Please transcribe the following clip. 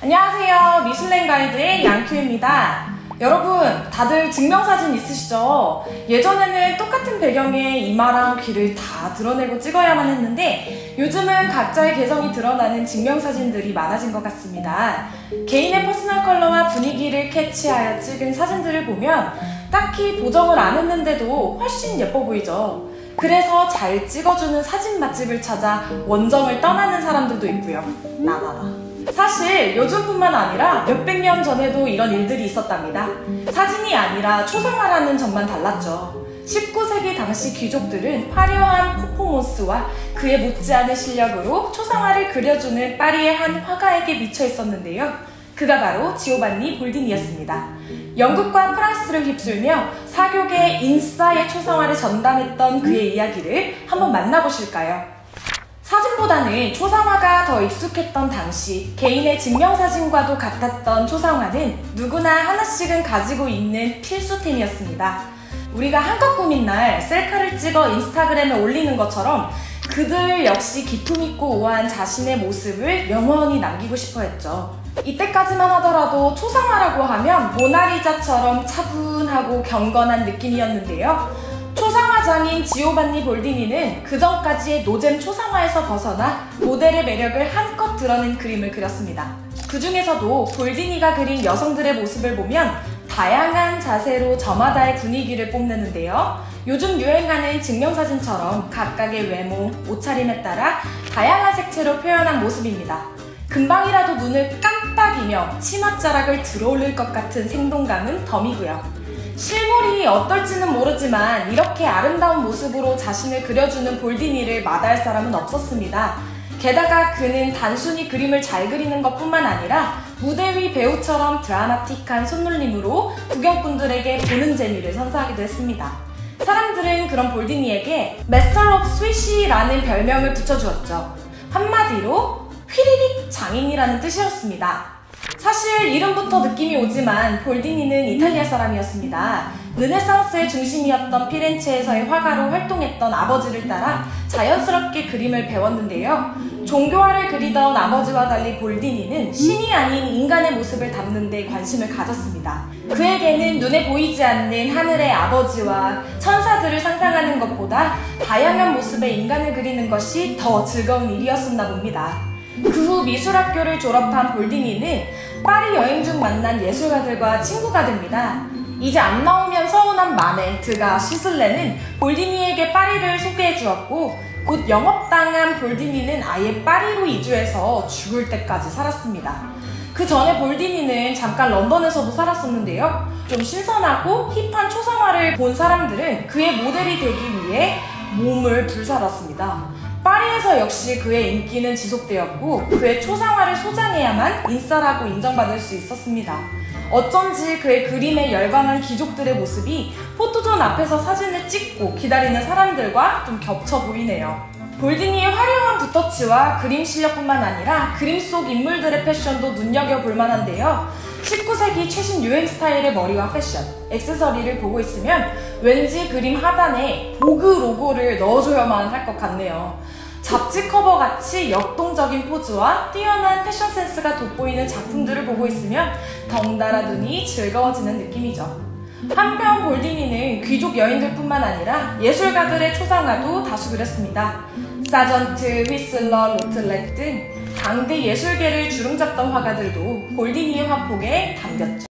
안녕하세요. 미술랭 가이드의 양큐입니다. 여러분, 다들 증명사진 있으시죠? 예전에는 똑같은 배경에 이마랑 귀를 다 드러내고 찍어야만 했는데 요즘은 각자의 개성이 드러나는 증명사진들이 많아진 것 같습니다. 개인의 personal 컬러와 분위기를 캐치하여 찍은 사진들을 보면 딱히 보정을 안 했는데도 훨씬 예뻐 보이죠? 그래서 잘 찍어주는 사진 맛집을 찾아 원정을 떠나는 사람들도 있고요. 나나나. 사실 요즘뿐만 아니라 몇백 년 전에도 이런 일들이 있었답니다. 사진이 아니라 초상화라는 점만 달랐죠. 19세기 당시 귀족들은 화려한 퍼포먼스와 그에 못지않은 실력으로 초상화를 그려주는 파리의 한 화가에게 미쳐 있었는데요. 그가 바로 지오반니 볼딘이었습니다. 영국과 프랑스를 휩쓸며 사교계 인싸의 초상화를 전담했던 그의 이야기를 한번 만나보실까요? 사진보다는 초상화가 더 익숙했던 당시 개인의 증명사진과도 같았던 초상화는 누구나 하나씩은 가지고 있는 필수템이었습니다. 우리가 한껏 꾸민 날 셀카를 찍어 인스타그램에 올리는 것처럼 그들 역시 기품 있고 우아한 자신의 모습을 영원히 남기고 싶어 했죠. 이때까지만 하더라도 초상화라고 하면 모나리자처럼 차분하고 경건한 느낌이었는데요. 초상화장인 지오반니 볼디니는 그 전까지의 노잼 초상화에서 벗어나 모델의 매력을 한껏 드러낸 그림을 그렸습니다. 그 중에서도 볼디니가 그린 여성들의 모습을 보면 다양한 자세로 저마다의 분위기를 뽐내는데요. 요즘 유행하는 증명사진처럼 각각의 외모, 옷차림에 따라 다양한 색채로 표현한 모습입니다. 금방이라도 눈을 깜빡이며 치맛자락을 들어올릴 것 같은 생동감은 덤이고요. 실물이 어떨지는 모르지만 이렇게 아름다운 모습으로 자신을 그려주는 볼디니를 마다할 사람은 없었습니다. 게다가 그는 단순히 그림을 잘 그리는 것 뿐만 아니라 무대 위 배우처럼 드라마틱한 손놀림으로 구경꾼들에게 보는 재미를 선사하기도 했습니다. 사람들은 그런 볼디니에게 Master of Swish라는 별명을 붙여주었죠. 한마디로 휘리릭 장인이라는 뜻이었습니다. 사실 이름부터 느낌이 오지만 볼디니는 이탈리아 사람이었습니다. 르네상스의 중심이었던 피렌체에서의 화가로 활동했던 아버지를 따라 자연스럽게 그림을 배웠는데요. 종교화를 그리던 아버지와 달리 볼디니는 신이 아닌 인간의 모습을 담는 데 관심을 가졌습니다. 그에게는 눈에 보이지 않는 하늘의 아버지와 천사들을 상상하는 것보다 다양한 모습의 인간을 그리는 것이 더 즐거운 일이었었나 봅니다. 그 후 미술학교를 졸업한 볼디니는 파리 여행 중 만난 예술가들과 친구가 됩니다. 이제 안 나오면 서운한 마네 드가 시슬레는 볼디니에게 파리를 소개해 주었고 곧 영업당한 볼디니는 아예 파리로 이주해서 죽을 때까지 살았습니다. 그 전에 볼디니는 잠깐 런던에서도 살았었는데요. 좀 신선하고 힙한 초상화를 본 사람들은 그의 모델이 되기 위해 몸을 불살았습니다. 파리에서 역시 그의 인기는 지속되었고 그의 초상화를 소장해야만 인싸라고 인정받을 수 있었습니다. 어쩐지 그의 그림에 열광한 귀족들의 모습이 포토존 앞에서 사진을 찍고 기다리는 사람들과 좀 겹쳐 보이네요. 볼딩이의 화려한 붓터치와 그림 실력뿐만 아니라 그림 속 인물들의 패션도 눈여겨볼 만한데요. 19세기 최신 유행 스타일의 머리와 패션, 액세서리를 보고 있으면 왠지 그림 하단에 보그 로고를 넣어줘야만 할 것 같네요. 잡지 커버 같이 역동적인 포즈와 뛰어난 패션 센스가 돋보이는 작품들을 보고 있으면 덩달아 눈이 즐거워지는 느낌이죠. 한편 볼디니는 귀족 여인들뿐만 아니라 예술가들의 초상화도 다수 그렸습니다. 사전트, 휘슬러, 로트렉 등 당대 예술계를 주름잡던 화가들도 볼디니의 화폭에 담겼죠.